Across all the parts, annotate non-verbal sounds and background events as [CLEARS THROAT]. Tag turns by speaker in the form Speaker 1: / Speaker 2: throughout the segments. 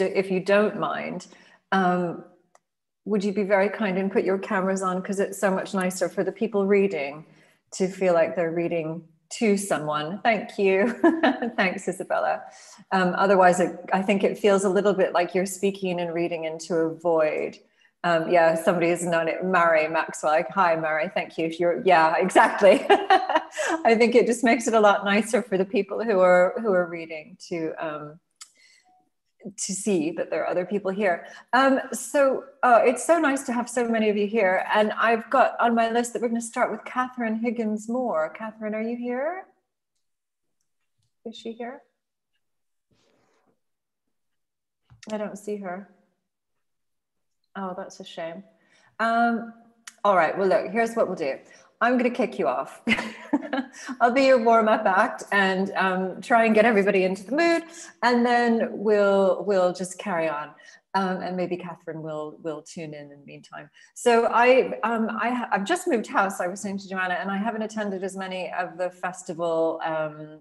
Speaker 1: if you don't mind, um, would you be very kind and put your cameras on because it's so much nicer for the people reading to feel like they're reading to someone. Thank you. [LAUGHS] Thanks, Isabella. Um, otherwise, it, I think it feels a little bit like you're speaking and reading into a void. Um, yeah, somebody has known it. Mary Maxwell. Hi, Mary. Thank you. You're, yeah, exactly. [LAUGHS] I think it just makes it a lot nicer for the people who are who are reading to um, to see that there are other people here. Um, so uh, it's so nice to have so many of you here. And I've got on my list that we're going to start with Catherine Higgins Moore. Catherine, are you here? Is she here? I don't see her. Oh, that's a shame. Um, all right, well, look, here's what we'll do. I'm going to kick you off. [LAUGHS] I'll be your warm up act and um, try and get everybody into the mood, and then we'll we'll just carry on. Um, and maybe Catherine will will tune in in the meantime. So I um, I have just moved house. I was saying to Joanna, and I haven't attended as many of the festival um,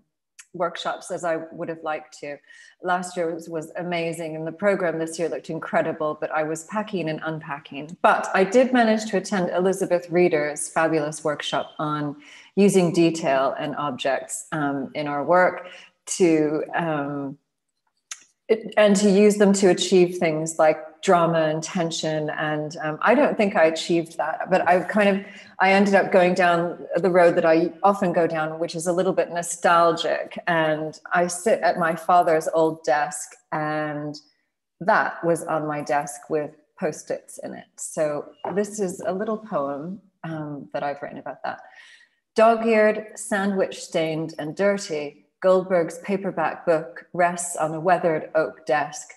Speaker 1: workshops as I would have liked to. Last year was, was amazing, and the program this year looked incredible, but I was packing and unpacking. But I did manage to attend Elizabeth Reader's fabulous workshop on using detail and objects um, in our work to um, and to use them to achieve things like drama and tension. And um, i don't think i achieved that but i kind of i ended up going down the road that i often go down which is a little bit nostalgic. And i sit at my father's old desk and that was on my desk with post-its in it. So this is a little poem um, that i've written about that. Dog-eared sandwich stained and dirty Goldberg's paperback book rests on a weathered oak desk.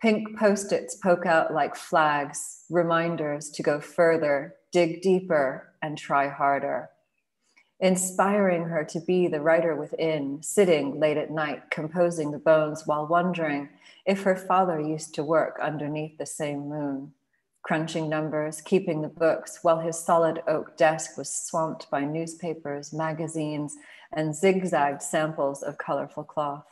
Speaker 1: Pink post its poke out like flags, reminders to go further, dig deeper, and try harder. Inspiring her to be the writer within, sitting late at night, composing the bones while wondering if her father used to work underneath the same moon crunching numbers, keeping the books, while his solid oak desk was swamped by newspapers, magazines, and zigzagged samples of colorful cloth.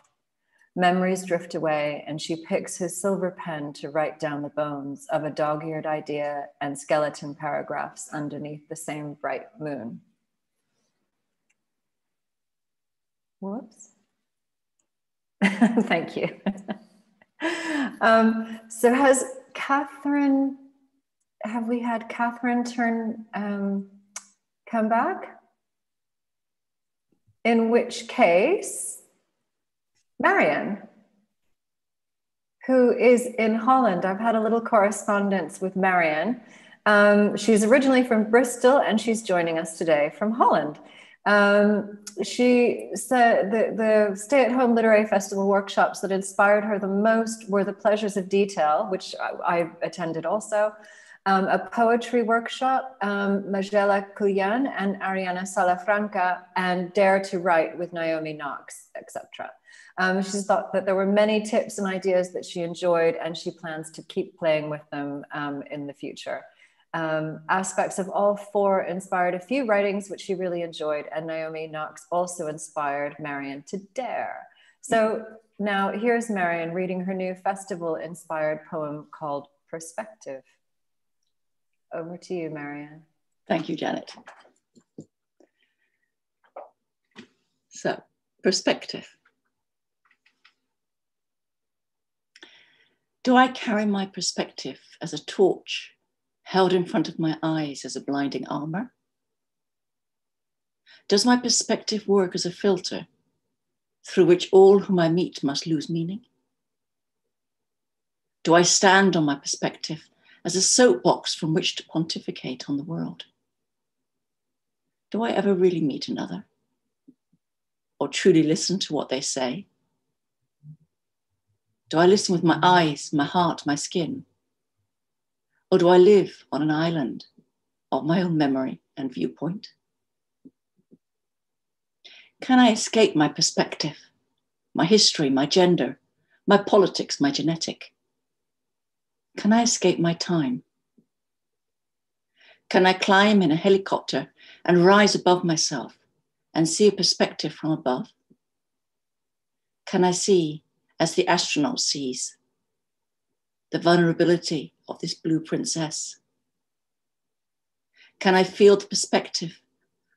Speaker 1: Memories drift away, and she picks his silver pen to write down the bones of a dog eared idea and skeleton paragraphs underneath the same bright moon. Whoops. [LAUGHS] Thank you. [LAUGHS] um, so, has Catherine have we had Catherine turn um, come back? In which case, Marion, who is in Holland. I've had a little correspondence with Marion. Um, she's originally from Bristol and she's joining us today from Holland. Um, she said the, the stay at home literary festival workshops that inspired her the most were the pleasures of detail, which I, I attended also, um, a poetry workshop, um, Majella Kuyan and Ariana Salafranca, and Dare to Write with Naomi Knox, etc. Um, she thought that there were many tips and ideas that she enjoyed, and she plans to keep playing with them um, in the future. Um, aspects of all four inspired a few writings which she really enjoyed, and Naomi Knox also inspired Marion to dare. So now here's Marion reading her new festival inspired poem called Perspective. Over to you, Marianne.
Speaker 2: Thank you, Janet. So, perspective. Do I carry my perspective as a torch held in front of my eyes as a blinding armor? Does my perspective work as a filter through which all whom I meet must lose meaning? Do I stand on my perspective as a soapbox from which to pontificate on the world. Do I ever really meet another? Or truly listen to what they say? Do I listen with my eyes, my heart, my skin? Or do I live on an island of my own memory and viewpoint? Can I escape my perspective, my history, my gender, my politics, my genetic? Can I escape my time? Can I climb in a helicopter and rise above myself and see a perspective from above? Can I see as the astronaut sees, the vulnerability of this blue princess? Can I feel the perspective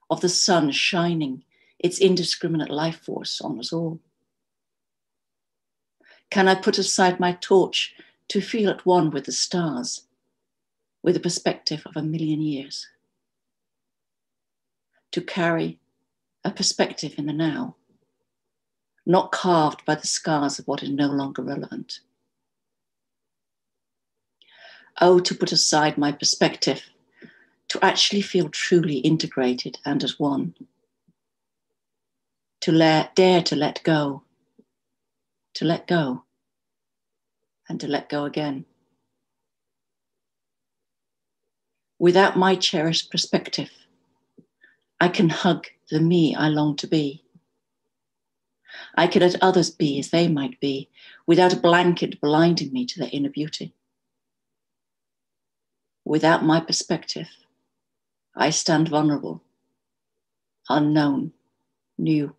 Speaker 2: of the sun shining its indiscriminate life force on us all? Can I put aside my torch to feel at one with the stars, with the perspective of a million years? To carry a perspective in the now, not carved by the scars of what is no longer relevant. Oh, to put aside my perspective, to actually feel truly integrated and as one. To let, dare to let go, to let go, and to let go again. Without my cherished perspective, I can hug the me I long to be. I can let others be as they might be without a blanket blinding me to their inner beauty. Without my perspective, I stand vulnerable, unknown, new.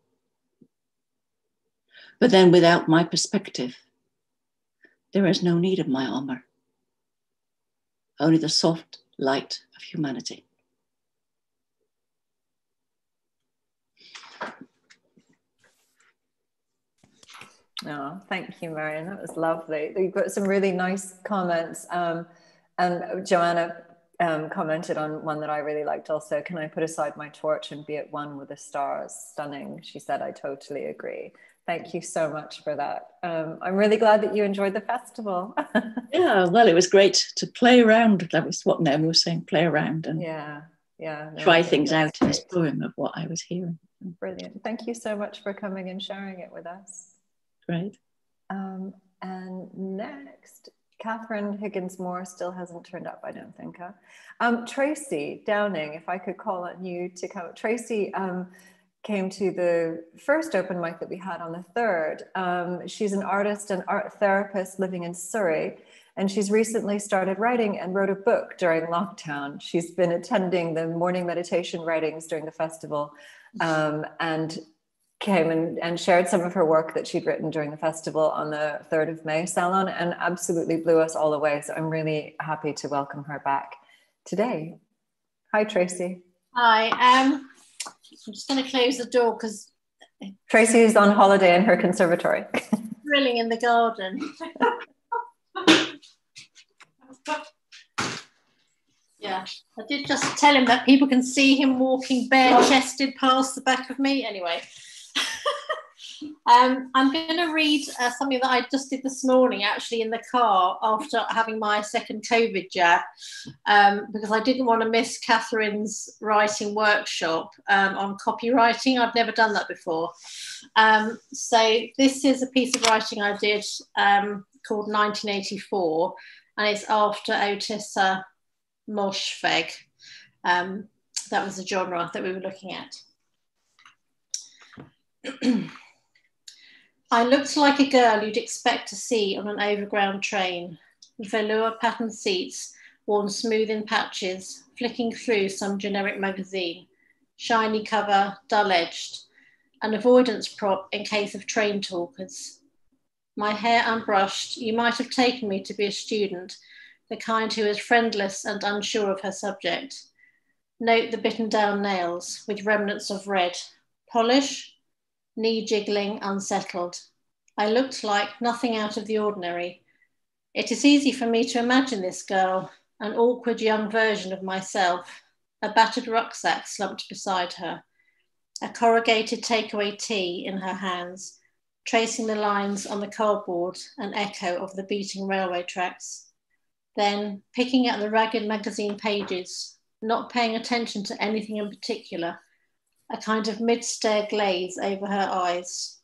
Speaker 2: But then, without my perspective, there is no need of my armor, only the soft light of humanity.
Speaker 1: Oh, thank you, Marion. That was lovely. You've got some really nice comments. Um, and Joanna um, commented on one that I really liked also. Can I put aside my torch and be at one with the stars? Stunning. She said, I totally agree. Thank you so much for that. Um, I'm really glad that you enjoyed the festival. [LAUGHS]
Speaker 2: yeah, well, it was great to play around. That was what Naomi was saying, play around and
Speaker 1: yeah, yeah,
Speaker 2: no, try things out in this poem of what I was hearing.
Speaker 1: Brilliant. Thank you so much for coming and sharing it with us.
Speaker 2: Great.
Speaker 1: Um, and next, Catherine Higgins Moore still hasn't turned up, I don't think. Huh? Um, Tracy Downing, if I could call on you to come. Tracy um, came to the first open mic that we had on the third. Um, she's an artist and art therapist living in Surrey. And she's recently started writing and wrote a book during lockdown. She's been attending the morning meditation writings during the festival um, and came and, and shared some of her work that she'd written during the festival on the 3rd of May salon and absolutely blew us all away. So I'm really happy to welcome her back today. Hi, Tracy.
Speaker 3: Hi. Um, I'm just going to close the door because
Speaker 1: Tracy is on holiday in her conservatory. [LAUGHS]
Speaker 3: Drilling in the garden. [LAUGHS] yeah, I did just tell him that people can see him walking bare chested past the back of me. Anyway. Um, I'm going to read uh, something that I just did this morning, actually, in the car after having my second COVID jab, um, because I didn't want to miss Catherine's writing workshop um, on copywriting. I've never done that before. Um, so, this is a piece of writing I did um, called 1984, and it's after Ottessa Moshfegh. Um, that was the genre that we were looking at. [CLEARS THROAT] I looked like a girl you'd expect to see on an overground train. with Velour patterned seats, worn smooth in patches, flicking through some generic magazine. Shiny cover, dull edged. An avoidance prop in case of train talkers. My hair unbrushed, you might have taken me to be a student, the kind who is friendless and unsure of her subject. Note the bitten down nails with remnants of red. Polish, knee jiggling, unsettled. I looked like nothing out of the ordinary. It is easy for me to imagine this girl, an awkward young version of myself, a battered rucksack slumped beside her, a corrugated takeaway tea in her hands, tracing the lines on the cardboard, an echo of the beating railway tracks. Then, picking at the ragged magazine pages, not paying attention to anything in particular, a kind of mid stare glaze over her eyes.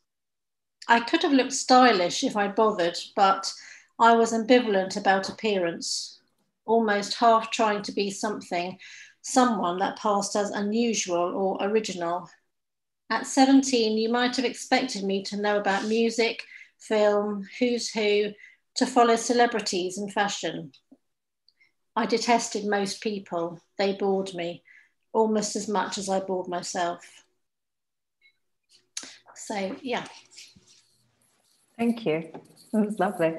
Speaker 3: I could have looked stylish if I'd bothered, but I was ambivalent about appearance, almost half trying to be something, someone that passed as unusual or original. At 17, you might have expected me to know about music, film, who's who, to follow celebrities and fashion. I detested most people, they bored me almost as much as I bored myself. So, yeah.
Speaker 1: Thank you. That was lovely.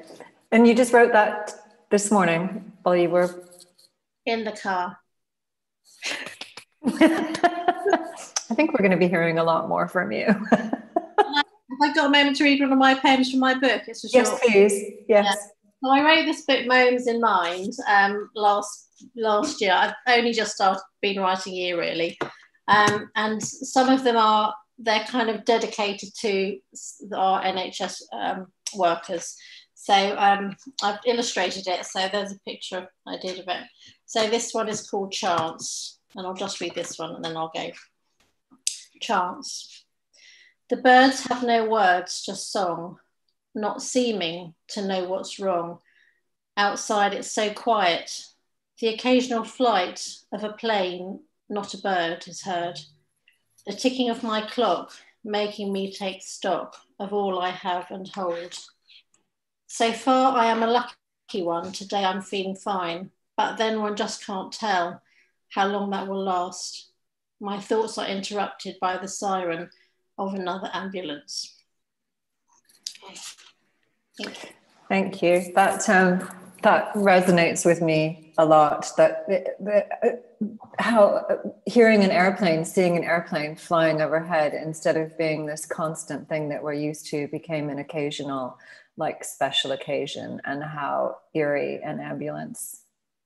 Speaker 1: And you just wrote that this morning while you were
Speaker 3: in the car? [LAUGHS]
Speaker 1: I think we're going to be hearing a lot more from you. [LAUGHS]
Speaker 3: Have I got a moment to read one of my poems from my book?
Speaker 1: It's a yes, please. Yes.
Speaker 3: So I wrote this book, Moans in Mind, um, last last year. I've only just started been writing a year really, um, and some of them are they're kind of dedicated to our NHS um, workers. So um, I've illustrated it. So there's a picture I did of it. So this one is called Chance, and I'll just read this one and then I'll go. Chance. The birds have no words, just song, not seeming to know what's wrong. Outside it's so quiet. The occasional flight of a plane, not a bird, is heard. The ticking of my clock, making me take stock of all I have and hold. So far, I am a lucky one. Today I'm feeling fine, but then one just can't tell how long that will last. My thoughts are interrupted by the siren of another ambulance.
Speaker 1: Thank you. That um, that resonates with me a lot. That, that how hearing an airplane, seeing an airplane flying overhead instead of being this constant thing that we're used to became an occasional, like special occasion, and how eerie an ambulance.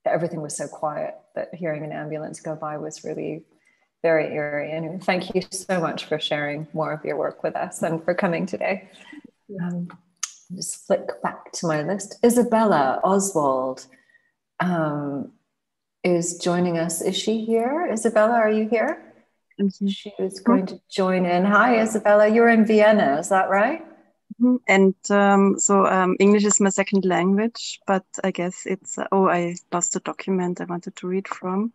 Speaker 1: Everything was so quiet that hearing an ambulance go by was really very eerie. And thank you so much for sharing more of your work with us and for coming today. Um, just flick back to my list. Isabella Oswald um, is joining us. Is she here? Isabella, are you here? Mm-hmm. She is going to join in. Hi, Isabella. You're in Vienna, is that right?
Speaker 4: Mm-hmm. And um, so um, English is my second language, but I guess it's, uh, oh, I lost a document I wanted to read from.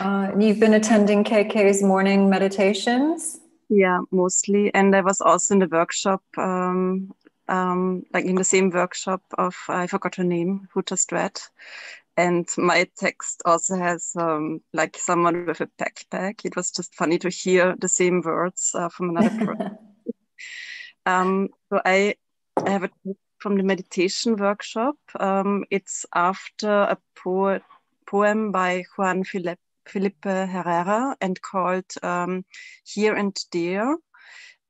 Speaker 1: Uh, you've been attending KK's morning meditations?
Speaker 4: Yeah, mostly. And I was also in the workshop, um, um, like in the same workshop of, I forgot her name, who just read. And my text also has um, like someone with a backpack. It was just funny to hear the same words uh, from another person. [LAUGHS] um, so I, I have a from the meditation workshop. Um, it's after a poet poem by Juan Felipe Herrera and called um, Here and There.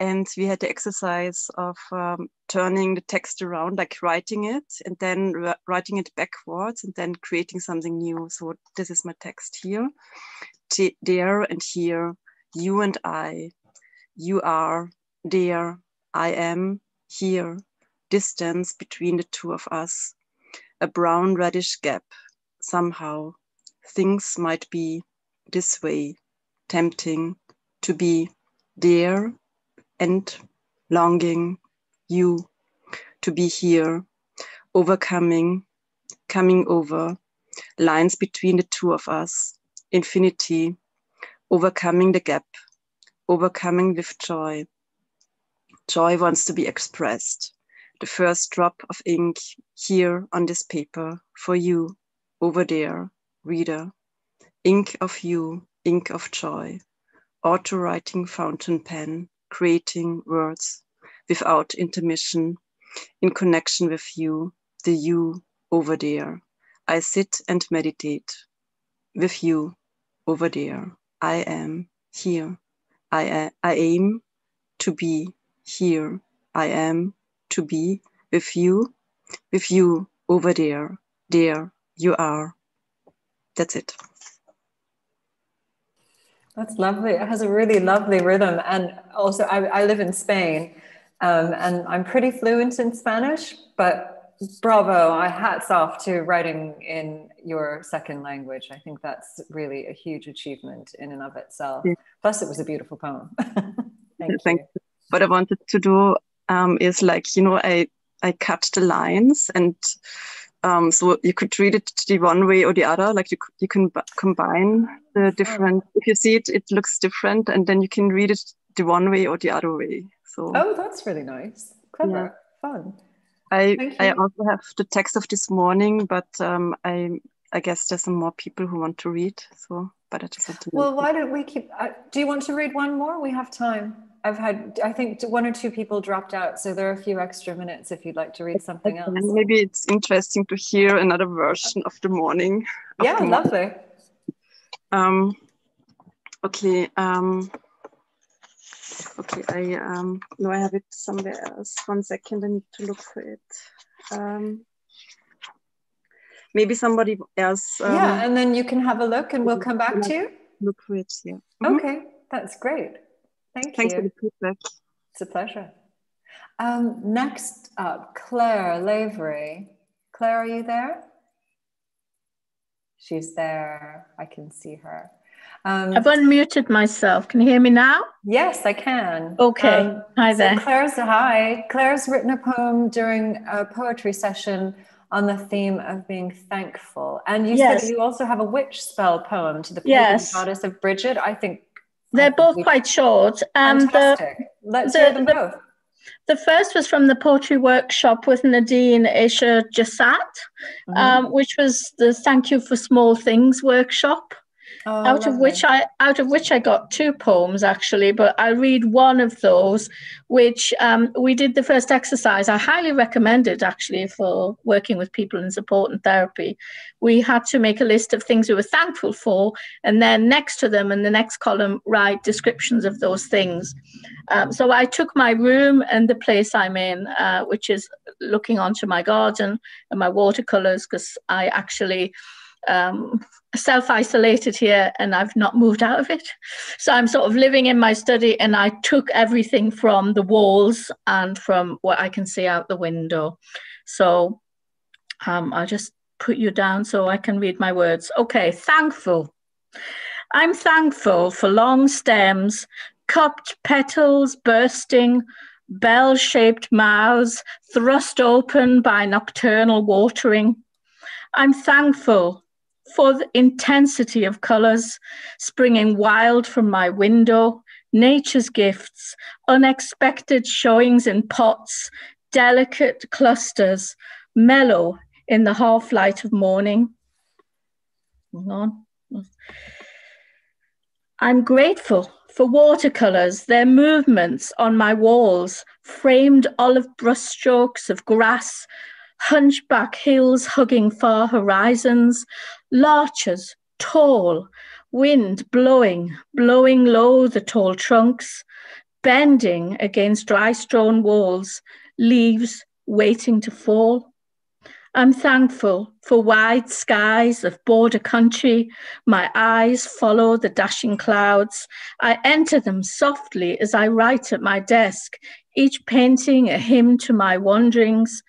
Speaker 4: And we had the exercise of um, turning the text around, like writing it and then writing it backwards and then creating something new. So this is my text here. There and here, you and I, you are there, I am here, distance between the two of us, a brown reddish gap somehow things might be this way, tempting to be there and longing you to be here, overcoming, coming over, lines between the two of us, infinity, overcoming the gap, overcoming with joy. Joy wants to be expressed. The first drop of ink here on this paper for you over there, reader, ink of you, ink of joy, auto writing fountain pen, creating words without intermission, in connection with you, the you over there. I sit and meditate with you over there. I am here. I, I aim to be here. I am to be with you, with you over there, there, you are. That's it.
Speaker 1: That's lovely. It has a really lovely rhythm. And also, I, I live in Spain um, and I'm pretty fluent in Spanish, but bravo, I hats off to writing in your second language. I think that's really a huge achievement in and of itself. Yeah. Plus, it was a beautiful poem. [LAUGHS] Thank, Thank you. you.
Speaker 4: What I wanted to do um, is like, you know, I, I cut the lines and um, so you could read it the one way or the other. Like you, you can combine the different. If you see it, it looks different, and then you can read it the one way or the other way. So
Speaker 1: oh, that's really nice, clever, yeah. fun.
Speaker 4: I I also have the text of this morning, but um, I I guess there's some more people who want to read. So, but I just want to.
Speaker 1: Well, why don't we keep? Uh, do you want to read one more? We have time. I've had, I think one or two people dropped out, so there are a few extra minutes if you'd like to read something else.
Speaker 4: Maybe it's interesting to hear another version of the morning.
Speaker 1: Of yeah, the lovely.
Speaker 4: Um, okay. Um, okay, I um, no, I have it somewhere else. One second, I need to look for it. Um, maybe somebody else.
Speaker 1: Um, yeah, and then you can have a look, and we'll come back to you.
Speaker 4: Look for it. Yeah.
Speaker 1: Mm-hmm. Okay, that's great. Thank
Speaker 4: Thanks
Speaker 1: you.
Speaker 4: for the feedback.
Speaker 1: It's a pleasure. Um, next up, Claire Lavery. Claire, are you there? She's there. I can see her.
Speaker 5: Um, I've unmuted myself. Can you hear me now?
Speaker 1: Yes, I can.
Speaker 5: Okay. Um, hi there.
Speaker 1: So Claire's hi. Claire's written a poem during a poetry session on the theme of being thankful. And you yes. said you also have a witch spell poem to the yes. goddess of Bridget. I think
Speaker 5: they're both quite short.
Speaker 1: Um, Fantastic. The, Let's the, hear them the, both.
Speaker 5: The first was from the poetry workshop with Nadine Aisha Jassat, mm-hmm. um, which was the Thank You for Small Things workshop. Oh, out of which I out of which I got two poems actually, but I'll read one of those, which um, we did the first exercise. I highly recommend it actually for working with people in support and therapy. We had to make a list of things we were thankful for, and then next to them in the next column write descriptions of those things. Um, so I took my room and the place I'm in, uh, which is looking onto my garden and my watercolors, because I actually um, self isolated here and I've not moved out of it. So I'm sort of living in my study and I took everything from the walls and from what I can see out the window. So um, I'll just put you down so I can read my words. Okay, thankful. I'm thankful for long stems, cupped petals bursting, bell shaped mouths thrust open by nocturnal watering. I'm thankful for the intensity of colours springing wild from my window, nature's gifts, unexpected showings in pots, delicate clusters, mellow in the half light of morning. Hang on. I'm grateful for watercolours, their movements on my walls, framed olive brushstrokes of grass hunchback hills hugging far horizons, larches tall, wind blowing, blowing low the tall trunks, bending against dry stone walls, leaves waiting to fall. I'm thankful for wide skies of border country. My eyes follow the dashing clouds. I enter them softly as I write at my desk, each painting a hymn to my wanderings,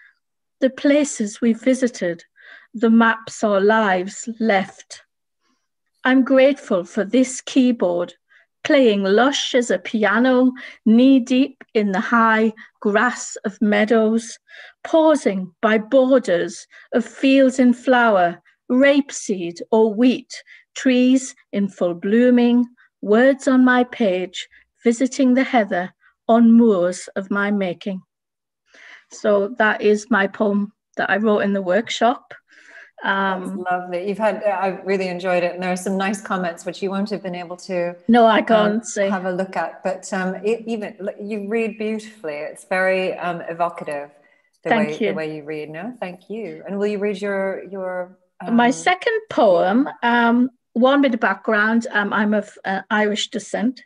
Speaker 5: the places we visited, the maps our lives left. I'm grateful for this keyboard, playing lush as a piano, knee deep in the high grass of meadows, pausing by borders of fields in flower, rapeseed or wheat, trees in full blooming, words on my page, visiting the heather on moors of my making. So that is my poem that I wrote in the workshop.
Speaker 1: Um, lovely. You've had, I really enjoyed it. And there are some nice comments which you won't have been able to.
Speaker 5: No, I can't um.
Speaker 1: Have a look at. But um, it, even you read beautifully. It's very um, evocative. The
Speaker 5: Thank
Speaker 1: way,
Speaker 5: you.
Speaker 1: The way you read. No, thank you. And will you read your your?
Speaker 5: My um, second poem. Um, one bit of background. I'm of uh, Irish descent.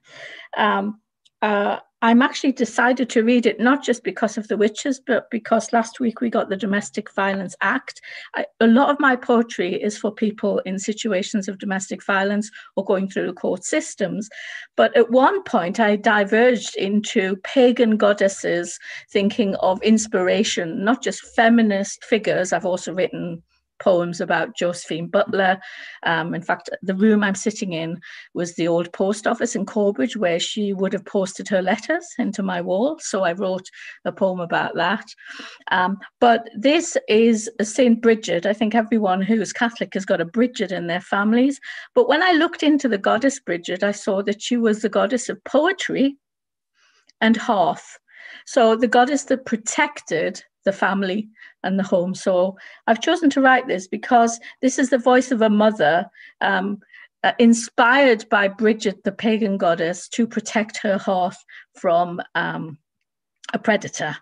Speaker 5: Uh, I'm actually decided to read it not just because of the witches, but because last week we got the Domestic Violence Act. I, a lot of my poetry is for people in situations of domestic violence or going through the court systems. But at one point, I diverged into pagan goddesses, thinking of inspiration, not just feminist figures. I've also written poems about Josephine Butler. Um, in fact, the room I'm sitting in was the old post office in Corbridge where she would have posted her letters into my wall. So I wrote a poem about that. Um, but this is St. Bridget. I think everyone who is Catholic has got a Bridget in their families. But when I looked into the goddess Bridget, I saw that she was the goddess of poetry and hearth. So the goddess that protected the family and the home. So I've chosen to write this because this is the voice of a mother um, uh, inspired by Bridget, the pagan goddess, to protect her hearth from um, a predator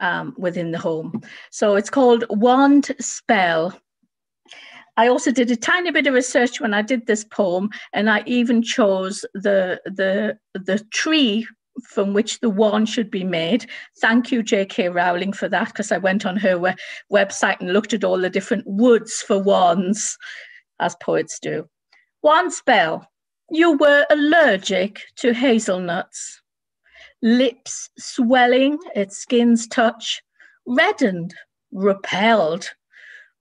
Speaker 5: um, within the home. So it's called Wand Spell. I also did a tiny bit of research when I did this poem, and I even chose the the the tree from which the wand should be made. Thank you, J.K. Rowling, for that, because I went on her we- website and looked at all the different woods for wands, as poets do. One spell, you were allergic to hazelnuts. Lips swelling at skin's touch, reddened, repelled,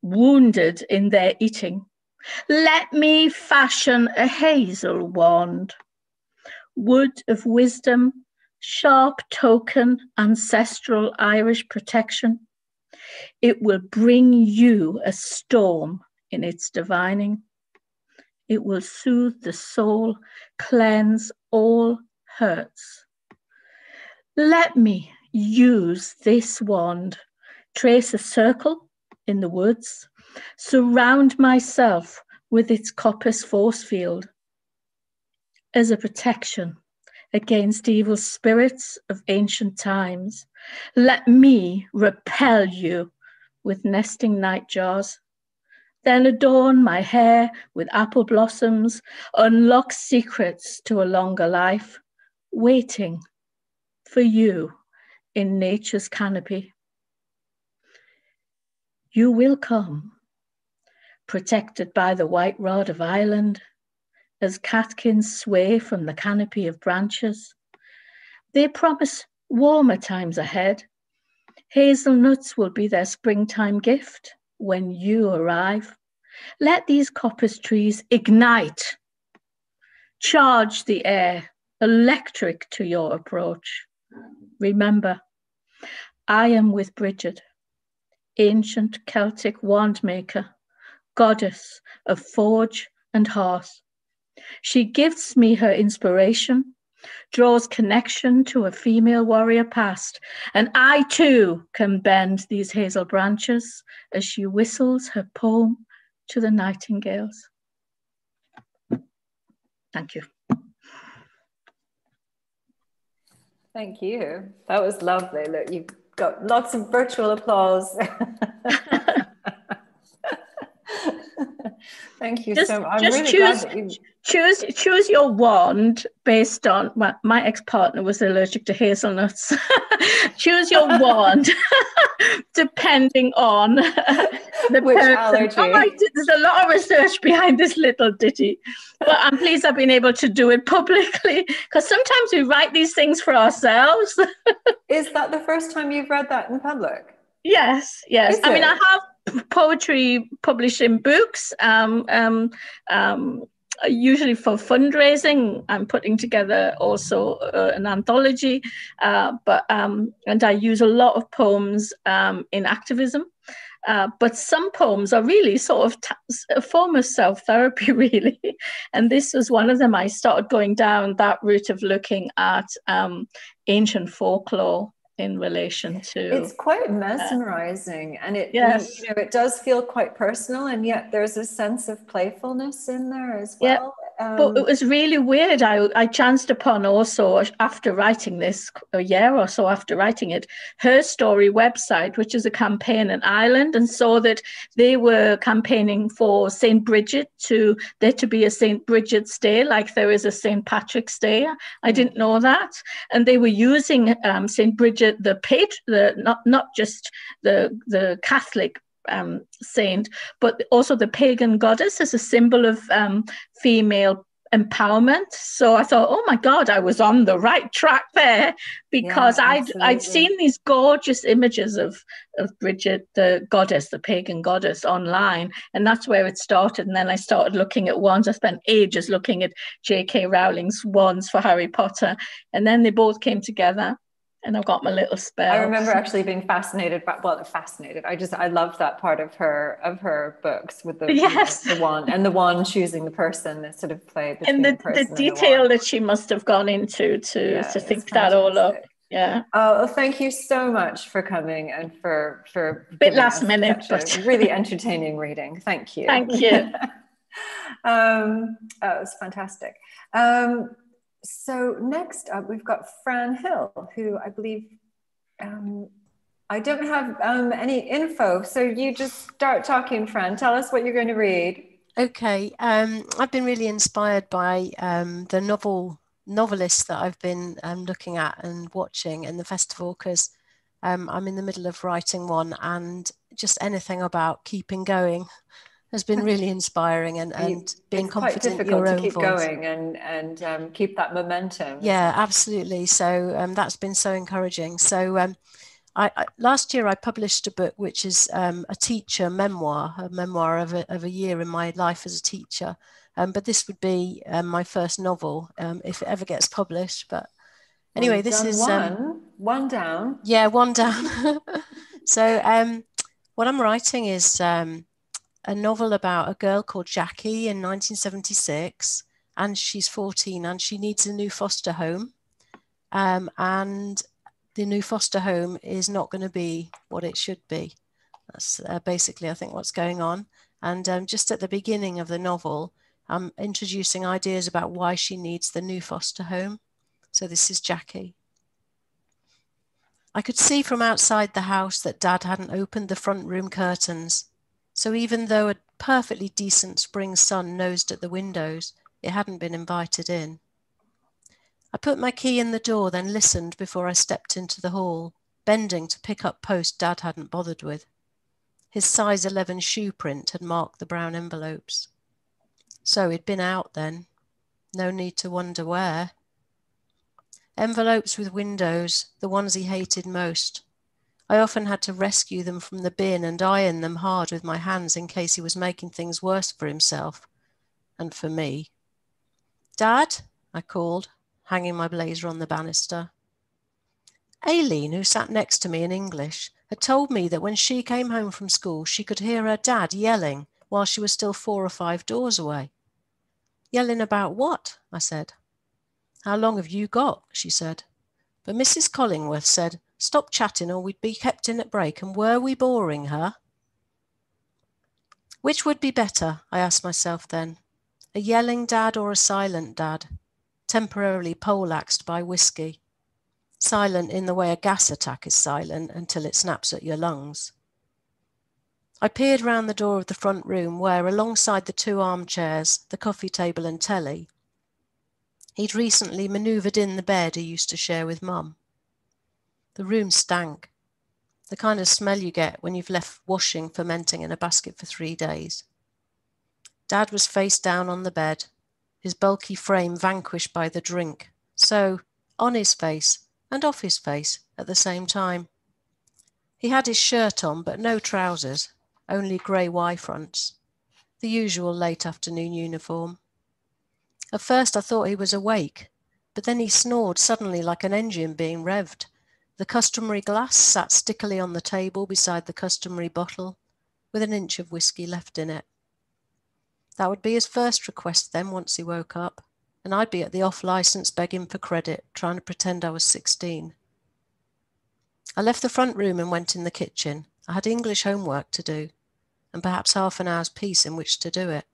Speaker 5: wounded in their eating. Let me fashion a hazel wand. Wood of wisdom, sharp token, ancestral Irish protection. It will bring you a storm in its divining. It will soothe the soul, cleanse all hurts. Let me use this wand, trace a circle in the woods, surround myself with its coppice force field as a protection against evil spirits of ancient times. Let me repel you with nesting nightjars then adorn my hair with apple blossoms, unlock secrets to a longer life, waiting for you in nature's canopy. You will come, protected by the white rod of Ireland, as catkins sway from the canopy of branches. They promise warmer times ahead. Hazelnuts will be their springtime gift when you arrive. Let these coppice trees ignite, charge the air, electric to your approach. Remember, I am with Bridget, ancient Celtic wand maker, goddess of forge and hearth. She gives me her inspiration draws connection to a female warrior past, and I too can bend these hazel branches as she whistles her poem to the nightingales. Thank you.
Speaker 1: Thank you. That was lovely. Look, you've got lots of virtual applause. [LAUGHS] [LAUGHS] Thank you
Speaker 5: just,
Speaker 1: so much.
Speaker 5: Just
Speaker 1: really
Speaker 5: choose,
Speaker 1: you
Speaker 5: choose choose your wand based on my, my ex-partner was allergic to hazelnuts [LAUGHS] choose your [LAUGHS] wand depending on the
Speaker 1: Which
Speaker 5: person.
Speaker 1: allergy?
Speaker 5: Oh, I did- there's a lot of research behind this little ditty but i'm pleased i've been able to do it publicly because sometimes we write these things for ourselves
Speaker 1: Is that the first time you've read that in public?
Speaker 5: yes yes
Speaker 1: Is
Speaker 5: i mean i have poetry published in books um, um, um, usually for fundraising i'm putting together also uh, an anthology uh, but um, and i use a lot of poems um, in activism uh, but some poems are really sort of t- a form of self therapy, [LAUGHS] really. And this was one of them. I started going down that route of looking at um, ancient folklore in relation to.
Speaker 1: It's quite mesmerizing and it
Speaker 5: Yes.
Speaker 1: you know it does feel quite personal and yet there's a sense of playfulness in there as
Speaker 5: Yeah.
Speaker 1: well. Um,
Speaker 5: But it was really weird. I, I chanced upon also after writing this, a year or so after writing it, Herstory website, which is a campaign in Ireland, and saw that they were campaigning for St. Bridget to there to be a St. Bridget's Day, like there is a St. Patrick's Day. I didn't know that, and they were using um, St. Bridget, the pat- the not not just the the Catholic um, saint, but also the pagan goddess as a symbol of um, female empowerment. So I thought, oh my God, I was on the right track there because
Speaker 1: Yeah,
Speaker 5: I'd I'd seen these gorgeous images of of Bridget, the goddess, the pagan goddess, online, and that's where it started. And then I started looking at wands. I spent ages looking at J.K. Rowling's wands for Harry Potter, and then they both came together. And I've got my little spell.
Speaker 1: I remember [LAUGHS] actually being fascinated by well fascinated. I just I loved that part of her of her books with the
Speaker 5: Yes.
Speaker 1: the one and the one choosing the person that sort of played
Speaker 5: and the, the
Speaker 1: and
Speaker 5: detail
Speaker 1: wand.
Speaker 5: that she must have gone into to
Speaker 1: Yeah,
Speaker 5: to think that all up. Yeah.
Speaker 1: Oh, well, thank you so much for coming and for for
Speaker 5: Bit last minute, but-
Speaker 1: really [LAUGHS] entertaining reading. Thank you.
Speaker 5: Thank you. [LAUGHS]
Speaker 1: um, oh, it was fantastic. Um, so next up, we've got Fran Hill, who I believe um, I don't have um, any info. So you just start talking, Fran. Tell us what you're going to read.
Speaker 6: Okay, um, I've been really inspired by um, the novel novelists that I've been um, looking at and watching in the festival because um, I'm in the middle of writing one, and just anything about keeping going has been really inspiring and, and being confident in your own
Speaker 1: to keep
Speaker 6: voice.
Speaker 1: going and and um, keep that momentum.
Speaker 6: Yeah, absolutely. So um, that's been so encouraging. So um, I, I, last year I published a book which is um, a teacher memoir, a memoir of a, of a year in my life as a teacher. Um, but this would be um, my first novel um, if it ever gets published. But anyway, this is
Speaker 1: one, one down.
Speaker 6: Yeah, one down. [LAUGHS] so what I'm writing is a novel about a girl called Jackie in 1976, and she's 14 and she needs a new foster home. Um, and the new foster home is not going to be what it should be. That's uh, basically, I think, what's going on. And um, just at the beginning of the novel, I'm introducing ideas about why she needs the new foster home. So this is Jackie. I could see from outside the house that Dad hadn't opened the front room curtains. So even though a perfectly decent spring sun nosed at the windows, it hadn't been invited in. I put my key in the door, then listened before I stepped into the hall, bending to pick up post Dad hadn't bothered with. His size 11 shoe print had marked the brown envelopes. So he'd been out then. No need to wonder where. Envelopes with windows, the ones he hated most. I often had to rescue them from the bin and iron them hard with my hands in case he was making things worse for himself and for me. Dad, I called, hanging my blazer on the banister. Aileen, who sat next to me in English, had told me that when she came home from school, she could hear her dad yelling while she was still four or five doors away. Yelling about what? I said. How long have you got? she said. But Mrs. Collingworth said, Stop chatting or we'd be kept in at break, and were we boring her? Which would be better? I asked myself then. A yelling dad or a silent dad? temporarily poleaxed by whiskey, silent in the way a gas attack is silent until it snaps at your lungs. I peered round the door of the front room where, alongside the two armchairs, the coffee table, and telly, he'd recently manoeuvred in the bed he used to share with Mum. The room stank, the kind of smell you get when you've left washing fermenting in a basket for three days. Dad was face down on the bed, his bulky frame vanquished by the drink, so on his face and off his face at the same time. He had his shirt on, but no trousers, only grey Y fronts, the usual late afternoon uniform. At first I thought he was awake, but then he snored suddenly like an engine being revved. The customary glass sat stickily on the table beside the customary bottle, with an inch of whisky left in it. That would be his first request then once he woke up, and I'd be at the off license begging for credit, trying to pretend I was 16. I left the front room and went in the kitchen. I had English homework to do, and perhaps half an hour's peace in which to do it.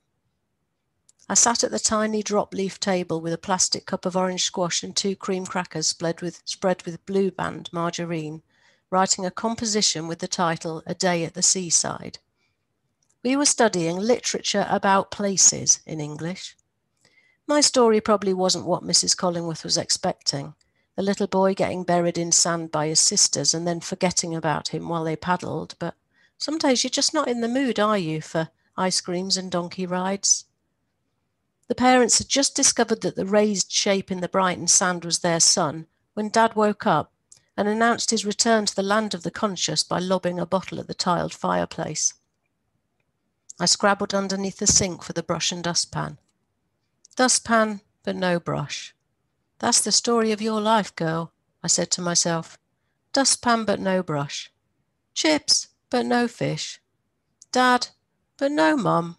Speaker 6: I sat at the tiny drop leaf table with a plastic cup of orange squash and two cream crackers spread with, spread with blue band margarine, writing a composition with the title A Day at the Seaside. We were studying literature about places in English. My story probably wasn't what Mrs. Collingworth was expecting the little boy getting buried in sand by his sisters and then forgetting about him while they paddled. But some days you're just not in the mood, are you, for ice creams and donkey rides? The parents had just discovered that the raised shape in the Brighton sand was their son when Dad woke up and announced his return to the land of the conscious by lobbing a bottle at the tiled fireplace. I scrabbled underneath the sink for the brush and dustpan. Dustpan, but no brush. That's the story of your life, girl, I said to myself. Dustpan, but no brush. Chips, but no fish. Dad, but no mum.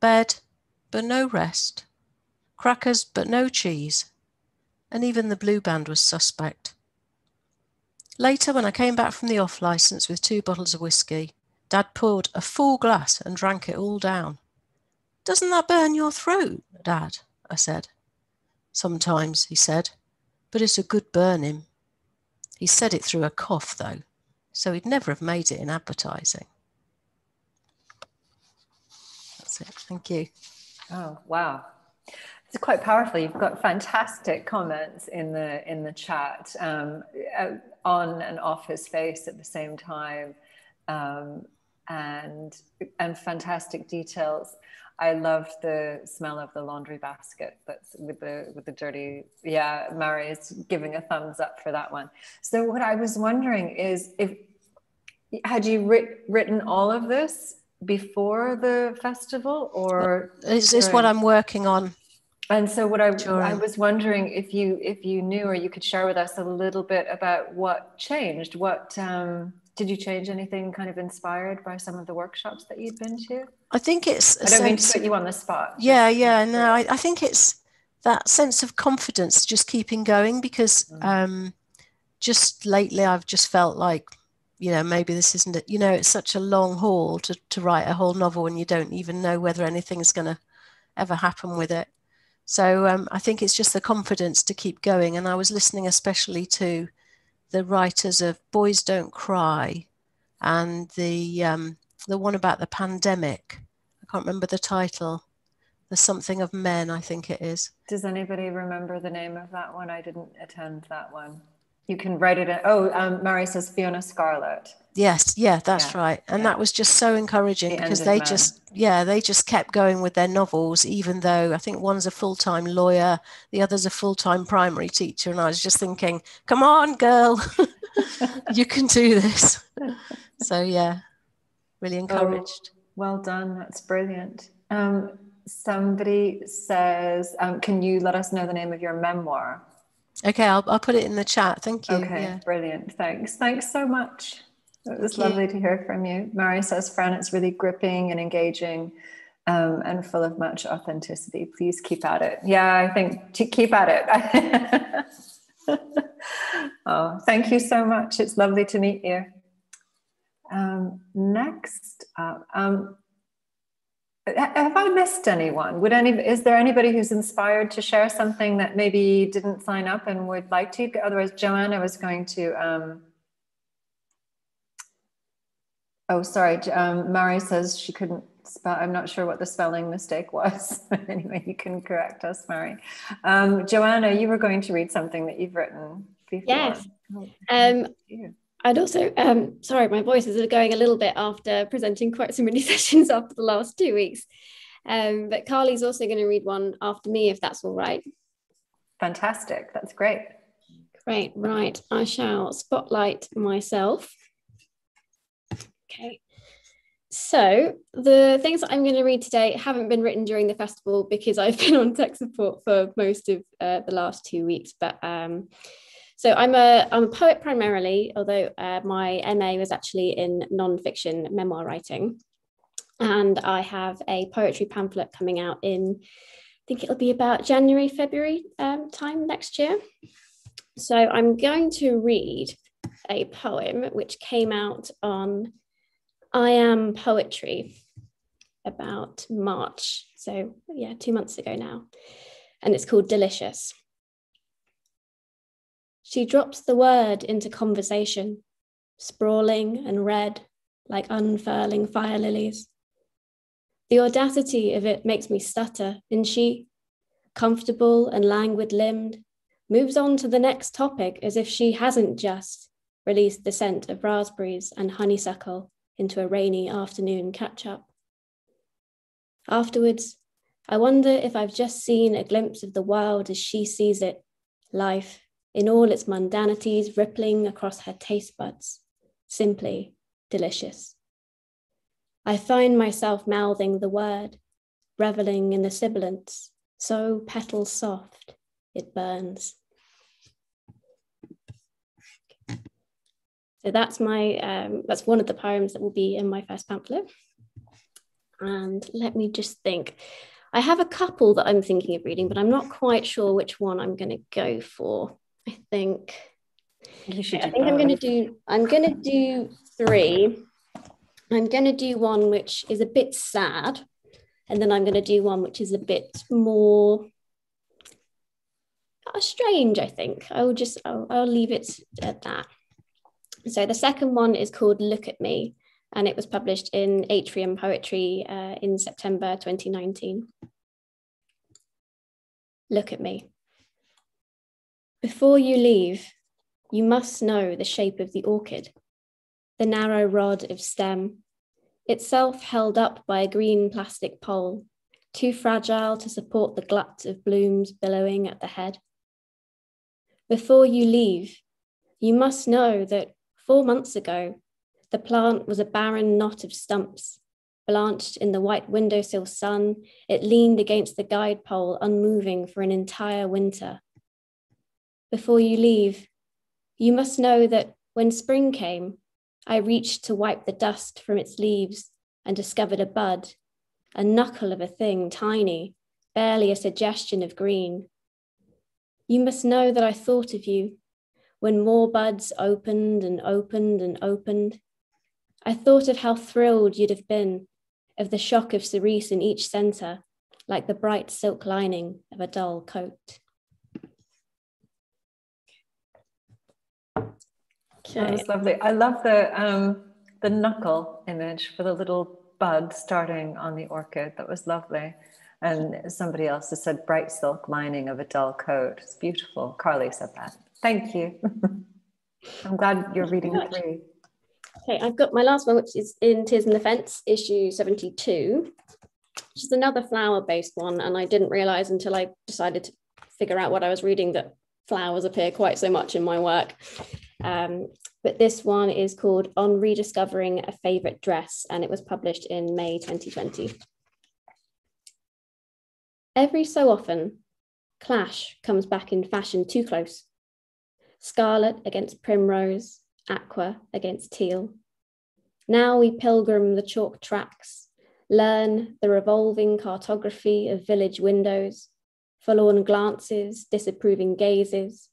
Speaker 6: Bed, but no rest. Crackers, but no cheese. And even the blue band was suspect. Later, when I came back from the off license with two bottles of whisky, Dad poured a full glass and drank it all down. Doesn't that burn your throat, Dad? I said. Sometimes, he said, but it's a good burning. He said it through a cough, though, so he'd never have made it in advertising. That's it. Thank you.
Speaker 1: Oh, wow. It's quite powerful. You've got fantastic comments in the in the chat um, uh, on and off his face at the same time, um, and and fantastic details. I loved the smell of the laundry basket. That's with the with the dirty. Yeah, Mary is giving a thumbs up for that one. So what I was wondering is if had you writ, written all of this before the festival, or
Speaker 6: is this what I'm working on?
Speaker 1: And so what I, I was wondering if you if you knew or you could share with us a little bit about what changed, what um, did you change anything kind of inspired by some of the workshops that you've been to?
Speaker 6: I think it's.
Speaker 1: I don't mean to put you on the spot.
Speaker 6: Yeah, yeah, no, I, I think it's that sense of confidence, just keeping going, because mm. um, just lately I've just felt like, you know, maybe this isn't it. You know, it's such a long haul to to write a whole novel, and you don't even know whether anything's going to ever happen with it. So um, I think it's just the confidence to keep going. And I was listening especially to the writers of Boys Don't Cry and the um, the one about the pandemic. I can't remember the title. The something of men, I think it is.
Speaker 1: Does anybody remember the name of that one? I didn't attend that one. You can write it in. Oh, um, Mary says Fiona Scarlett.
Speaker 6: Yes, yeah, that's yeah. right. And yeah. that was just so encouraging the because they just yeah, they just kept going with their novels even though I think one's a full-time lawyer, the other's a full-time primary teacher and I was just thinking, "Come on, girl. [LAUGHS] you can do this." [LAUGHS] so yeah, really encouraged. Oh,
Speaker 1: well done. That's brilliant. Um, somebody says, um, can you let us know the name of your memoir?
Speaker 6: Okay, I'll, I'll put it in the chat. Thank you.
Speaker 1: Okay, yeah. brilliant. Thanks. Thanks so much. It was lovely to hear from you. Mary says, Fran, it's really gripping and engaging um, and full of much authenticity. Please keep at it. Yeah, I think to keep at it. [LAUGHS] oh, thank you so much. It's lovely to meet you. Um, next up, um, have I missed anyone? Would any is there anybody who's inspired to share something that maybe didn't sign up and would like to? Otherwise, Joanna was going to um, Oh, sorry. Um, Mary says she couldn't spell. I'm not sure what the spelling mistake was. [LAUGHS] anyway, you can correct us, Mary. Um, Joanna, you were going to read something that you've written before.
Speaker 7: Yes. Oh, um, I'd also, um, sorry, my voice is going a little bit after presenting quite so many [LAUGHS] sessions after the last two weeks. Um, but Carly's also going to read one after me, if that's all right.
Speaker 1: Fantastic. That's great.
Speaker 7: Great. Right. I shall spotlight myself. Okay. So the things that I'm going to read today haven't been written during the festival because I've [LAUGHS] been on tech support for most of uh, the last two weeks. But um, so I'm a I'm a poet primarily, although uh, my MA was actually in non-fiction memoir writing, and I have a poetry pamphlet coming out in I think it'll be about January February um, time next year. So I'm going to read a poem which came out on I Am Poetry about March. So, yeah, two months ago now. And it's called Delicious. She drops the word into conversation, sprawling and red like unfurling fire lilies. The audacity of it makes me stutter, and she, comfortable and languid limbed, moves on to the next topic as if she hasn't just released the scent of raspberries and honeysuckle into a rainy afternoon catch up. Afterwards, I wonder if I've just seen a glimpse of the world as she sees it, life in all its mundanities rippling across her taste buds, simply delicious. I find myself mouthing the word, reveling in the sibilance, so petal soft it burns. So that's my um, that's one of the poems that will be in my first pamphlet. And let me just think. I have a couple that I'm thinking of reading, but I'm not quite sure which one I'm going to go for. I think. You should I think I'm going to do. I'm going to do three. I'm going to do one which is a bit sad, And then I'm going to do one which is a bit more uh, strange, I think. I'll just, I'll, I'll leave it at that. So the second one is called Look at Me, and it was published in Atrium Poetry uh, in September 2019. Look at me. Before you leave, you must know the shape of the orchid, the narrow rod of stem, itself held up by a green plastic pole, too fragile to support the glut of blooms billowing at the head. Before you leave, you must know that four months ago, the plant was a barren knot of stumps. Blanched in the white windowsill sun, it leaned against the guide pole, unmoving for an entire winter. Before you leave, you must know that when spring came, I reached to wipe the dust from its leaves and discovered a bud, a knuckle of a thing, tiny, barely a suggestion of green. You must know that I thought of you when more buds opened and opened and opened. I thought of how thrilled you'd have been, of the shock of cerise in each center, like the bright silk lining of a dull coat.
Speaker 1: Okay. That was lovely. I love the um, the knuckle image for the little bud starting on the orchid. That was lovely. And somebody else has said bright silk lining of a dull coat. It's beautiful. Carly said that. Thank you. [LAUGHS] I'm glad you're reading three.
Speaker 7: Okay, I've got my last one, which is in Tears in the Fence, issue 72, which is another flower-based one. And I didn't realize until I decided to figure out what I was reading that flowers appear quite so much in my work. Um, but this one is called On Rediscovering a Favorite Dress, and it was published in May 2020. Every so often, clash comes back in fashion too close. Scarlet against primrose, aqua against teal. Now we pilgrim the chalk tracks, learn the revolving cartography of village windows, forlorn glances, disapproving gazes,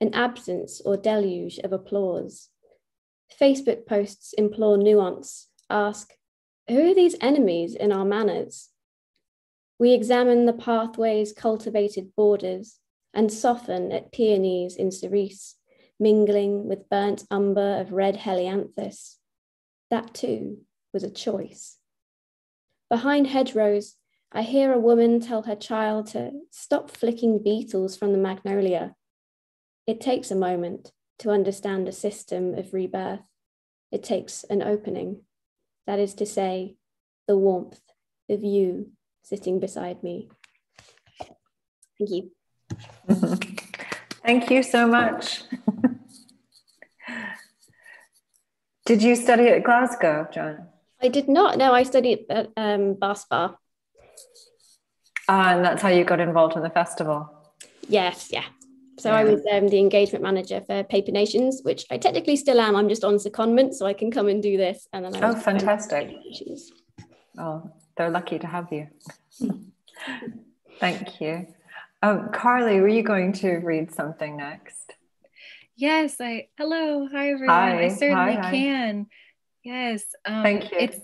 Speaker 7: an absence or deluge of applause. Facebook posts implore nuance, ask, who are these enemies in our manners? We examine the pathways cultivated borders and soften at peonies in cerise, mingling with burnt umber of red helianthus. That too was a choice. Behind hedgerows, I hear a woman tell her child to stop flicking beetles from the magnolia it takes a moment to understand a system of rebirth. It takes an opening, that is to say, the warmth of you sitting beside me. Thank you.
Speaker 1: Thank you so much. did you study at Glasgow, John?
Speaker 7: I did not. No, I studied at um, Bath Spa.
Speaker 1: Ah, and that's how you got involved in the festival?
Speaker 7: Yes, yeah. So yeah. I was um, the engagement manager for Paper Nations, which I technically still am. I'm just on secondment, so I can come and do this. And then
Speaker 1: I oh, fantastic! Oh, they're lucky to have you. Thank you, um, Carly. Were you going to read something next?
Speaker 8: Yes, I. Hello, hi everyone. Hi. I certainly hi, can. Yes.
Speaker 1: Um, Thank you.
Speaker 8: It's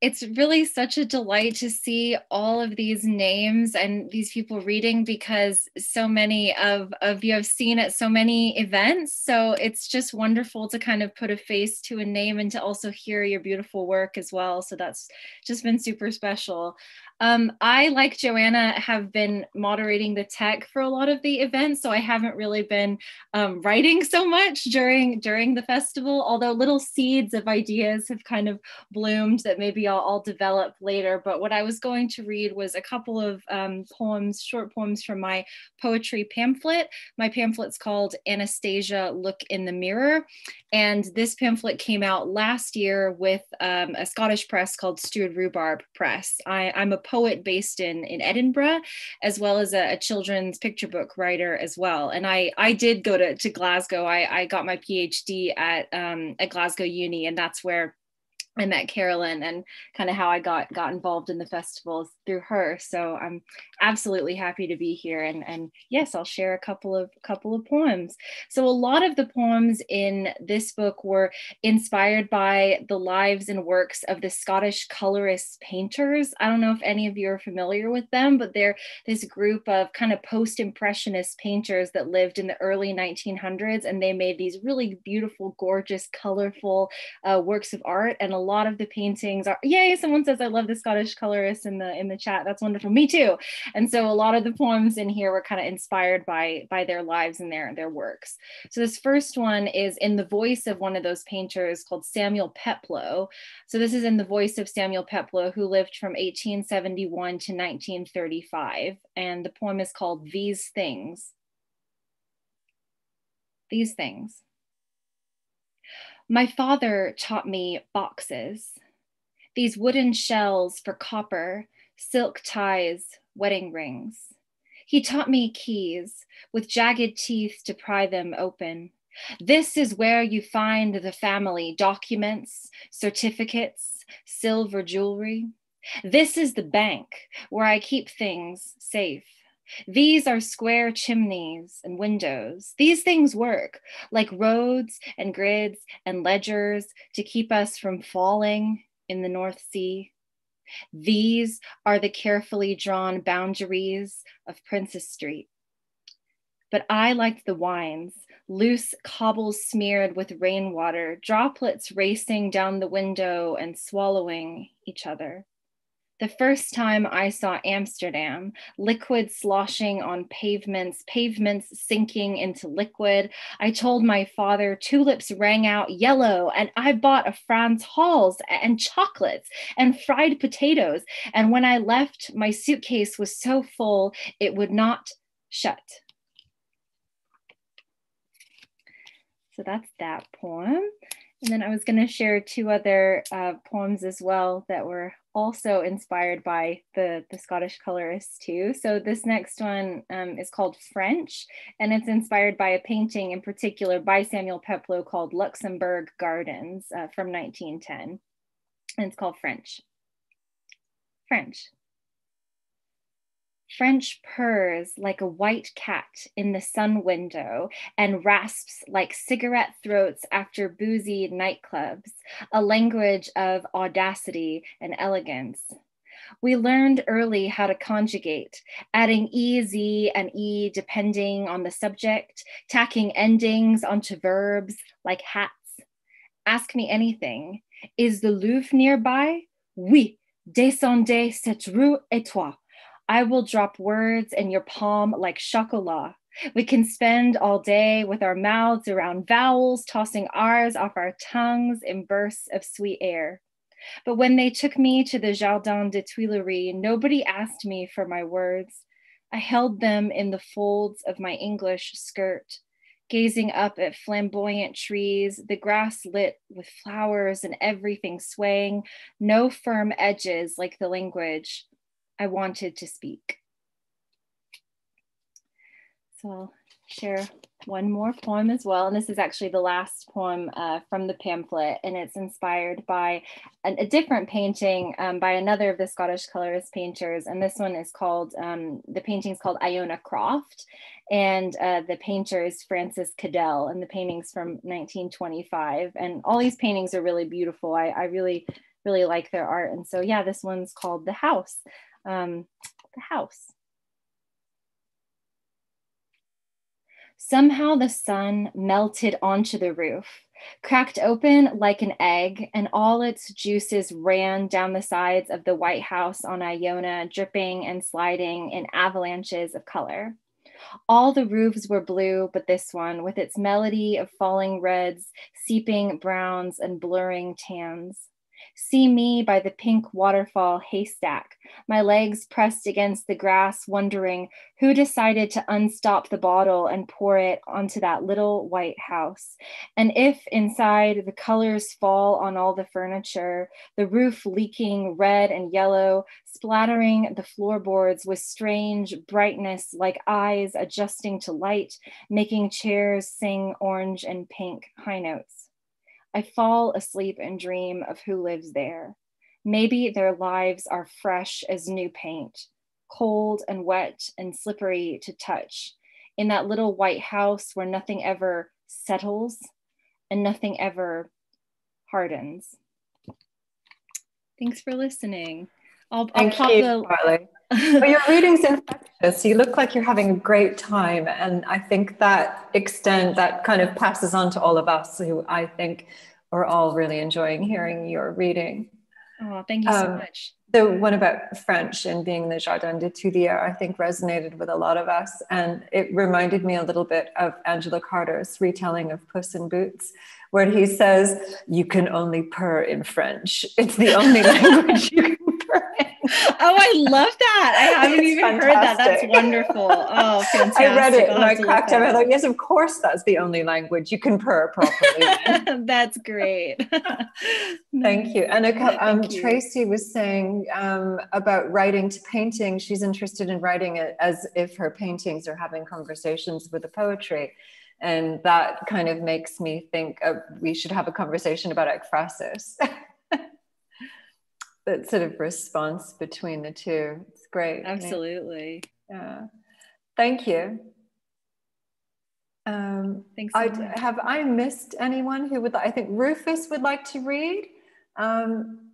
Speaker 8: it's really such a delight to see all of these names and these people reading because so many of, of you have seen at so many events. So it's just wonderful to kind of put a face to a name and to also hear your beautiful work as well. So that's just been super special. Um, I, like Joanna, have been moderating the tech for a lot of the events, so I haven't really been um, writing so much during during the festival. Although little seeds of ideas have kind of bloomed that maybe I'll, I'll develop later. But what I was going to read was a couple of um, poems, short poems from my poetry pamphlet. My pamphlet's called Anastasia Look in the Mirror, and this pamphlet came out last year with um, a Scottish press called Stewed Rhubarb Press. I, I'm a poet based in, in Edinburgh, as well as a, a, children's picture book writer as well. And I, I did go to, to Glasgow. I, I got my PhD at, um, at Glasgow Uni, and that's where I met Carolyn and kind of how I got got involved in the festivals through her. So I'm absolutely happy to be here. And, and yes, I'll share a couple of couple of poems. So a lot of the poems in this book were inspired by the lives and works of the Scottish colorist painters. I don't know if any of you are familiar with them, but they're this group of kind of post-impressionist painters that lived in the early 1900s, and they made these really beautiful, gorgeous, colorful uh, works of art. And a lot of the paintings are yay someone says i love the scottish colorists in the in the chat. That's wonderful. Me too. And so a lot of the poems in here were kind of inspired by by their lives and their their works. So this first one is in the voice of one of those painters called samuel peploe. So this is in the voice of samuel peploe who lived from 1871 to 1935 and the poem is called these things. These things my father taught me boxes, these wooden shells for copper, silk ties, wedding rings. He taught me keys with jagged teeth to pry them open. This is where you find the family documents, certificates, silver jewelry. This is the bank where I keep things safe. These are square chimneys and windows. These things work like roads and grids and ledgers to keep us from falling in the North Sea. These are the carefully drawn boundaries of Princes Street. But I liked the wines, loose cobbles smeared with rainwater, droplets racing down the window and swallowing each other. The first time I saw Amsterdam, liquid sloshing on pavements, pavements sinking into liquid, I told my father tulips rang out yellow, and I bought a Frans Hals and chocolates and fried potatoes. And when I left, my suitcase was so full it would not shut. So that's that poem. And then I was going to share two other uh, poems as well that were also inspired by the, the Scottish colorists too. So this next one um, is called French, and it's inspired by a painting in particular by Samuel Peploe called Luxembourg Gardens uh, from 1910. And it's called French. French. French purrs like a white cat in the sun window and rasps like cigarette throats after boozy nightclubs, a language of audacity and elegance. We learned early how to conjugate, adding EZ and E depending on the subject, tacking endings onto verbs like hats. Ask me anything. Is the Louvre nearby? Oui, descendez cette rue étroite. I will drop words in your palm like chocolat. We can spend all day with our mouths around vowels, tossing R's off our tongues in bursts of sweet air. But when they took me to the Jardin des Tuileries, nobody asked me for my words. I held them in the folds of my English skirt, gazing up at flamboyant trees, the grass lit with flowers and everything swaying, no firm edges like the language, I wanted to speak. So I'll share one more poem as well. And this is actually the last poem uh, from the pamphlet, and it's inspired by an, a different painting um, by another of the Scottish colorist painters. And this one is called, um, the painting is called Iona Croft. And uh, the painter is Francis Cadell, and the painting's from 1925. And all these paintings are really beautiful. I, I really, really like their art. And so, yeah, this one's called The House um, the house. Somehow the sun melted onto the roof, cracked open like an egg, and all its juices ran down the sides of the White House on Iona, dripping and sliding in avalanches of color. All the roofs were blue, but this one, with its melody of falling reds, seeping browns, and blurring tans. See me by the pink waterfall haystack, my legs pressed against the grass, wondering who decided to unstop the bottle and pour it onto that little white house. And if inside the colors fall on all the furniture, the roof leaking red and yellow, splattering the floorboards with strange brightness like eyes adjusting to light, making chairs sing orange and pink high notes. I fall asleep and dream of who lives there. Maybe their lives are fresh as new paint, cold and wet and slippery to touch, in that little white house where nothing ever settles and nothing ever hardens. Thanks for listening. I'll, I'll pop you, the.
Speaker 1: Carly. Well, your reading's infectious. You look like you're having a great time, and I think that extent that kind of passes on to all of us who I think are all really enjoying hearing your reading.
Speaker 8: Oh, thank you so um, much.
Speaker 1: The one about French and being the Jardin de Tuileries, I think resonated with a lot of us. And it reminded me a little bit of Angela Carter's retelling of Puss in Boots, where he says, You can only purr in French. It's the only [LAUGHS] language you can purr in.
Speaker 8: Oh, I love that. I haven't even fantastic. heard that. That's wonderful. Oh, fantastic. [LAUGHS]
Speaker 1: I read it and I cracked up. I thought, yes, of course, that's the only language you can purr properly. [LAUGHS]
Speaker 8: that's great. [LAUGHS]
Speaker 1: Thank you. And um, Thank you. Tracy was saying um, about writing to painting. She's interested in writing it as if her paintings are having conversations with the poetry. And that kind of makes me think we should have a conversation about ekphrasis. That sort of response between the two. It's great.
Speaker 8: Absolutely.
Speaker 1: Yeah. Thank you. Um, Thanks. So I, have I missed anyone who would? I think Rufus would like to read. Um,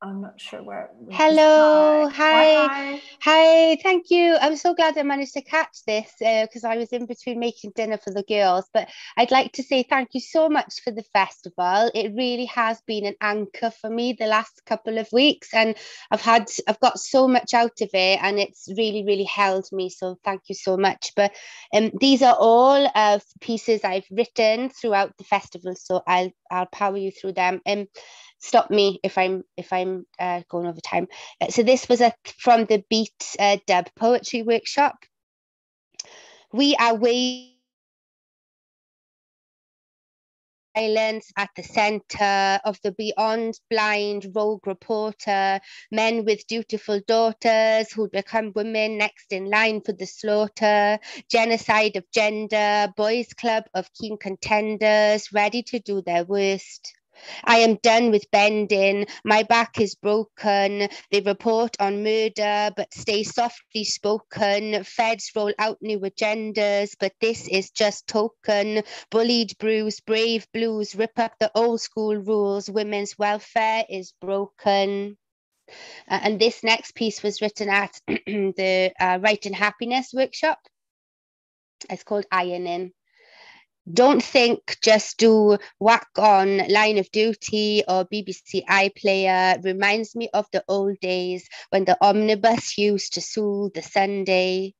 Speaker 1: I'm not sure where.
Speaker 9: Hello, hi. hi. hi, Thank you. I'm so glad I managed to catch this because uh, I was in between making dinner for the girls. But I'd like to say thank you so much for the festival. It really has been an anchor for me the last couple of weeks, and I've had I've got so much out of it, and it's really really held me. So thank you so much. But um, these are all uh, pieces I've written throughout the festival, so I'll I'll power you through them. Um, stop me if I'm if I'm uh, going over time. Uh, so this was a from the Beat uh, Dub Poetry Workshop. We are way silence at the centre of the beyond blind rogue reporter, men with dutiful daughters who become women next in line for the slaughter, genocide of gender, boys' club of keen contenders ready to do their worst. I am done with bending. My back is broken. They report on murder, but stay softly spoken. Feds roll out new agendas, but this is just token. Bullied, bruised, brave blues rip up the old school rules. Women's welfare is broken. Uh, and this next piece was written at [CLEARS THROAT] the uh, Writing Happiness workshop. It's called Ironing don't think just do whack on line of duty or bbc iplayer. Reminds me of the old days when the omnibus used to soothe the sunday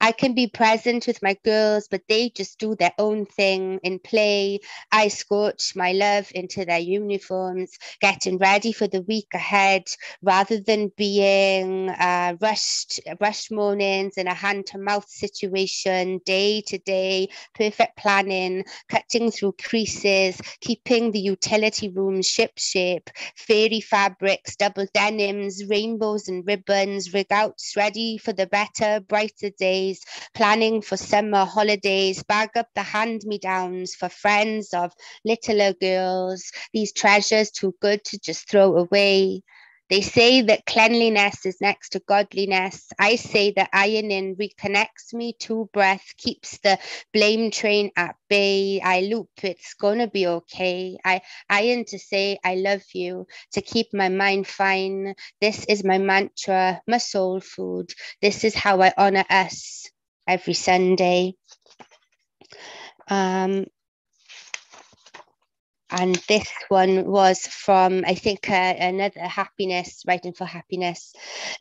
Speaker 9: I can be present with my girls, but they just do their own thing in play. I scorch my love into their uniforms, getting ready for the week ahead, rather than being uh, rushed, rushed mornings in a hand-to-mouth situation, day to day, perfect planning, cutting through creases, keeping the utility room ship shape, fairy fabrics, double denims, rainbows and ribbons, rig outs ready for the better, brighter days planning for summer holidays, bag up the hand me downs for friends of littler girls, these treasures too good to just throw away. They say that cleanliness is next to godliness. I say that ironing reconnects me to breath, keeps the blame train at bay. I loop, it's gonna be okay. I iron to say I love you, to keep my mind fine. This is my mantra, my soul food. This is how I honor us every Sunday. Um, and this one was from I think uh, another happiness writing for happiness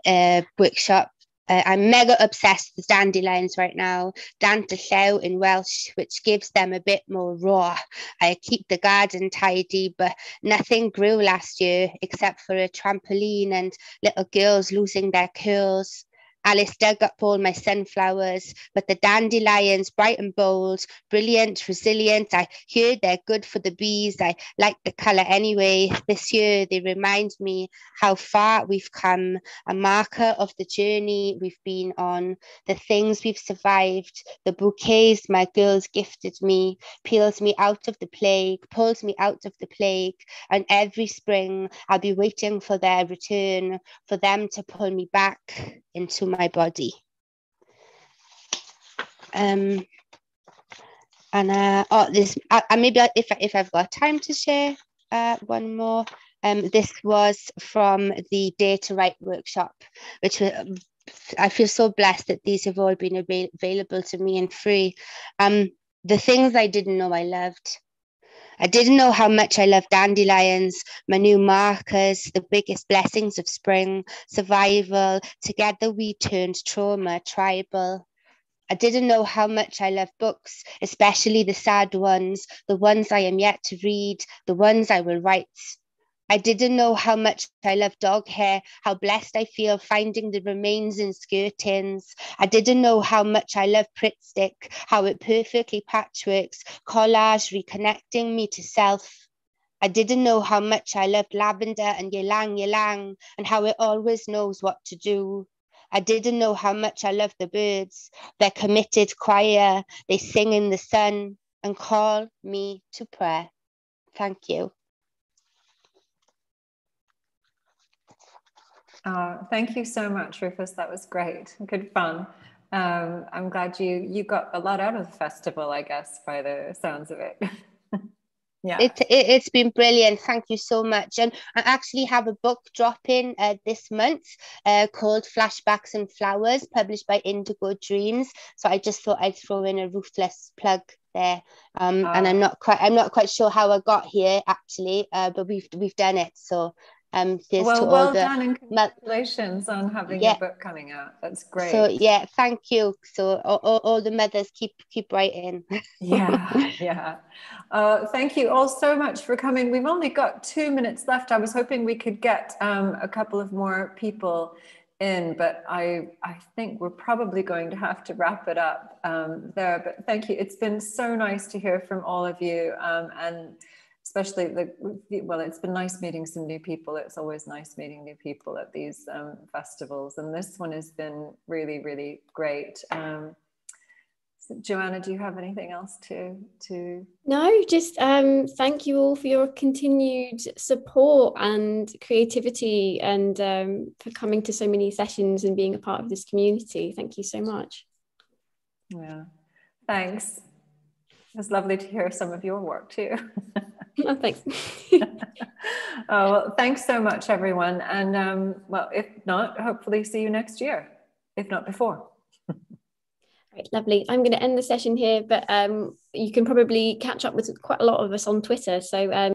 Speaker 9: uh, workshop. Uh, I'm mega obsessed with dandelions right now. Dantyllew in Welsh, which gives them a bit more raw. I keep the garden tidy, but nothing grew last year except for a trampoline and little girls losing their curls. Alice dug up all my sunflowers, but the dandelions, bright and bold, brilliant, resilient, I heard they're good for the bees. I like the colour anyway. This year they remind me how far we've come, a marker of the journey we've been on, the things we've survived, the bouquets my girls gifted me, peels me out of the plague, pulls me out of the plague, and every spring I'll be waiting for their return, for them to pull me back into my body. Um, and uh, oh, this uh, maybe if if I've got time to share uh, one more. Um, this was from the Day to Write workshop, which um, I feel so blessed that these have all been available to me and free. Um, the things I didn't know I loved. I didn't know how much I loved dandelions, my new markers, the biggest blessings of spring, survival. Together we turned trauma tribal. I didn't know how much I love books, especially the sad ones, the ones I am yet to read, the ones I will write. I didn't know how much I love dog hair, how blessed I feel finding the remains in skirtings. I didn't know how much I love Pritt Stick, how it perfectly patchworks, collage reconnecting me to self. I didn't know how much I loved lavender and ylang ylang and how it always knows what to do. I didn't know how much I love the birds, their committed choir. They sing in the sun and call me to prayer. Thank you.
Speaker 1: Oh, thank you so much, Rufus. That was great. Good fun. Um, I'm glad you you got a lot out of the festival, I guess, by the sounds of it. [LAUGHS]
Speaker 9: yeah, it, it has been brilliant. Thank you so much. And I actually have a book dropping uh, this month uh, called Flashbacks and Flowers, published by Indigo Dreams. So I just thought I'd throw in a ruthless plug there. Um, and I'm ah. not quite I'm not quite sure how I got here actually, uh, but we've we've done it. So
Speaker 1: um, well, well the, done and congratulations on having yeah. your book coming out. That's great.
Speaker 9: So yeah, thank you. So all, all, the mothers keep keep writing.
Speaker 1: yeah, [LAUGHS] yeah. Uh, thank you all so much for coming. We've only got two minutes left. I was hoping we could get um, a couple of more people in, but I I think we're probably going to have to wrap it up um, there. But thank you. It's been so nice to hear from all of you um, and especially the well it's been nice meeting some new people. It's always nice meeting new people at these um, festivals. And this one has been really really great. Um, so joanna do you have anything else to to?
Speaker 7: No just um, thank you all for your continued support and creativity and um, for coming to so many sessions and being a part of this community. Thank you so much.
Speaker 1: Yeah. Thanks. It's lovely to hear some of your work too [LAUGHS] [LAUGHS]
Speaker 7: Oh, thanks. [LAUGHS]
Speaker 1: oh, well, thanks so much, everyone. And um, well, if not, hopefully see you next year, if not before. [LAUGHS]
Speaker 7: Right, lovely. I'm going to end the session here, but um, you can probably catch up with quite a lot of us on Twitter. So um,